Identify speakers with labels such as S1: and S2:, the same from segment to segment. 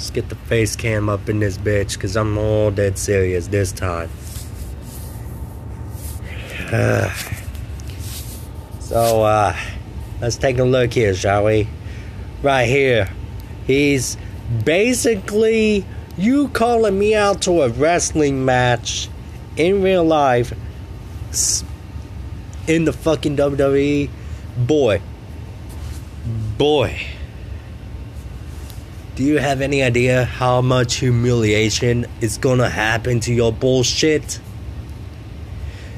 S1: let's get the face cam up in this bitch, cause I'm all dead serious this time. so, uh, let's take a look here, shall we? Right here. He's basically you calling me out to a wrestling match in real life in the fucking WWE. Boy. Boy. Do you have any idea how much humiliation is gonna happen to your bullshit?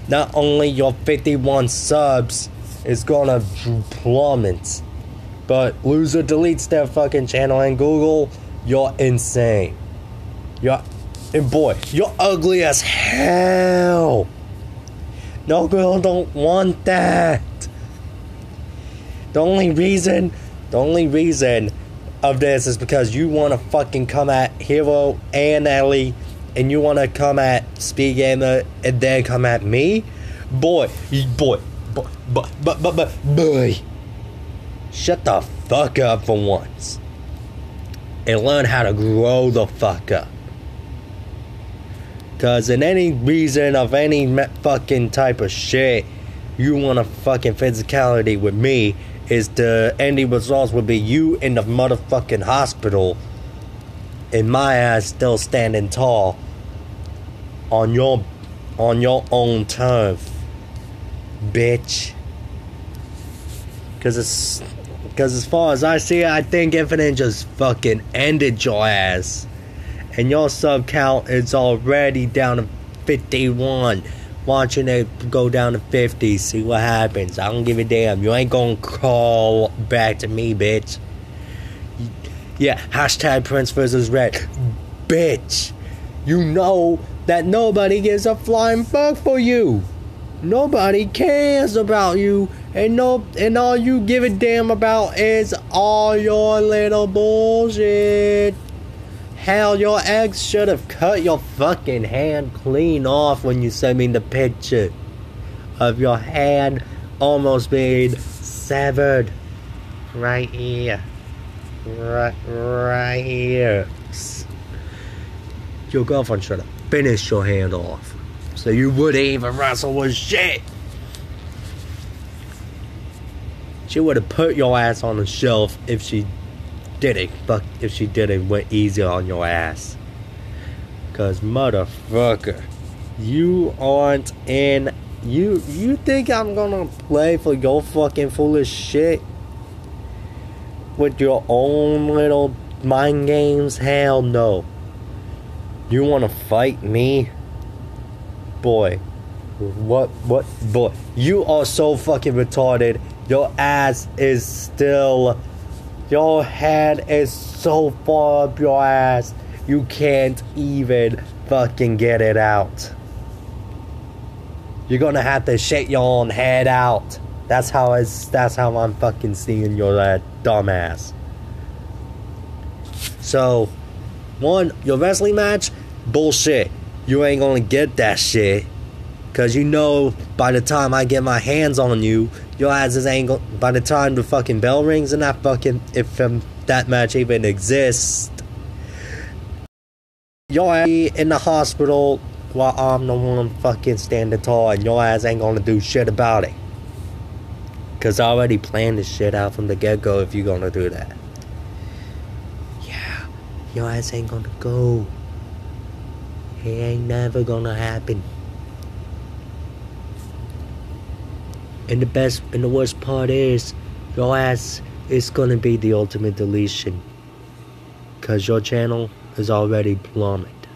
S1: Not only your 51 subs is gonna plummet, but loser deletes their fucking channel and Google, you're insane. You're, and boy, you're ugly as hell. No girl don't want that. The only reason, the only reason of this is because you want to fucking come at Hero and Ellie, and you want to come at Speed Gamer, and then come at me, boy, boy, boy, but, but, but, but, boy, shut the fuck up for once, and learn how to grow the fuck up. Cause in any reason of any fucking type of shit, you want a fucking physicality with me, is the ending results would be you in the motherfucking hospital and my ass still standing tall on your on your own turf bitch. Because it's because as far as i see i think infinite just fucking ended your ass. And your sub count is already down to 51 watching it go down to 50, see what happens. I don't give a damn. You ain't gonna call back to me, bitch. Yeah, hashtag Prince versus Red. Bitch, you know that nobody gives a flying fuck for you. Nobody cares about you, and no, and all you give a damn about is all your little bullshit. Hell, your ex should have cut your fucking hand clean off when you sent me the picture of your hand almost being severed. Right here. Right, right here. Your girlfriend should have finished your hand off. So you wouldn't even wrestle with shit. She would have put your ass on the shelf if she did it, fuck if she did it went easy on your ass. Cause motherfucker, you aren't in you you think I'm gonna play for your fucking foolish shit? With your own little mind games? Hell no. You wanna fight me? Boy. What what boy you are so fucking retarded. Your ass is still your head is so far up your ass, you can't even fucking get it out. You're gonna have to shake your own head out. That's how it's. That's how I'm fucking seeing your uh, dumbass. So, one, your wrestling match, bullshit. You ain't gonna get that shit. Cause you know by the time I get my hands on you, your asses ain't go- by the time the fucking bell rings and that fucking if um, that match even exists, your ass in the hospital while I'm the one fucking standing tall and your ass ain't gonna do shit about it. Cause I already planned this shit out from the get go if you're gonna do that. Yeah, your ass ain't gonna go. It ain't never gonna happen. And the best and the worst part is your ass is gonna be the ultimate deletion. Cause your channel is already plummeted.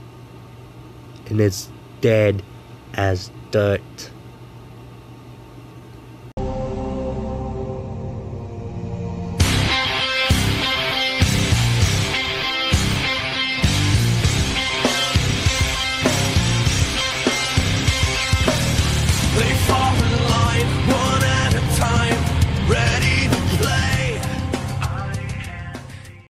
S1: And it's dead as dirt.